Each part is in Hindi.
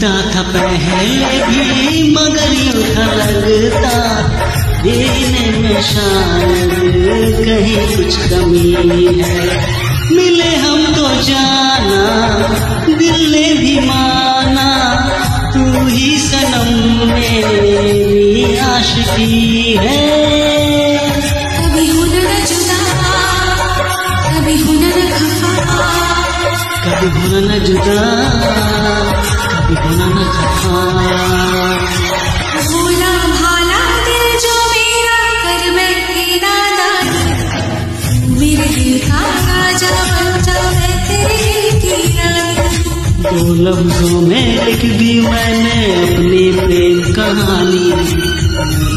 जीता था पहले भी मगर यूँ था लगता। देने में शायद कहीं कुछ कमी है। मिले हम तो जाना दिल ने भी माना। तू ही सनम मेरी आशिकी है। कभी होना न जुदा कभी होना न खफा। कभी होना न जुदा जो मेरा कर का राजा बन जा मैं तेरे लफ्जों में लिख दी मैंने अपनी प्रेम कहानी।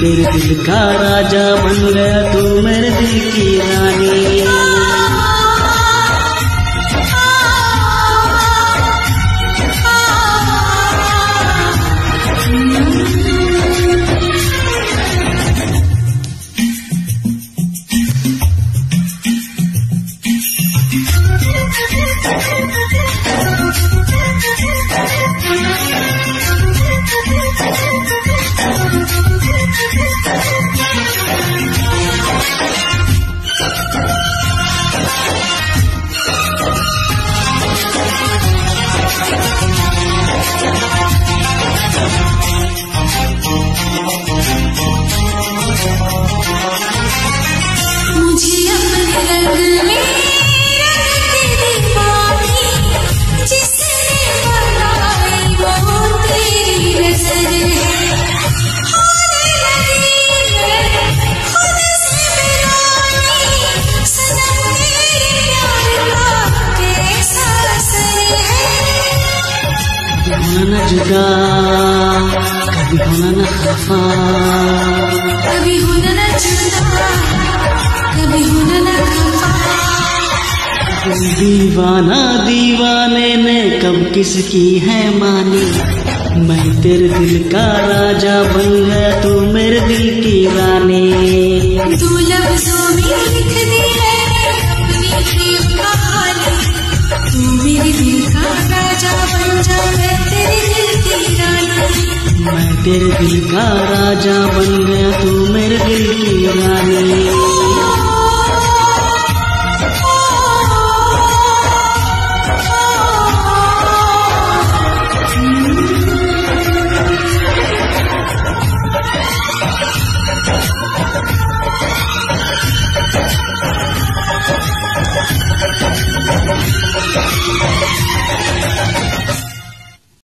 तेरे दिल का राजा बन गया तू मेरे दिल की रानी। जुदा कभी होना न खफा कभी होना न जुदा कभी होना न खफा दीवाना दीवाने ने कब किसकी है मानी? मैं तेरे दिल का राजा बन गया तू मेरे दिल की रानी। दो लफ्जों में लिख तेरे दिल का राजा बन गया तू मेरे दिल की रानी।